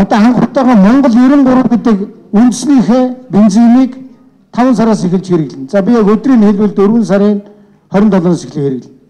одоо анх удаага Монгол 93 гэдэг үндэснийхээ бензинийг 5 сараас эхэлж хэрэглэнэ. За би яг өдрийн хэлбэл 4 сарын 27-наас эхлэн хэрэглэнэ.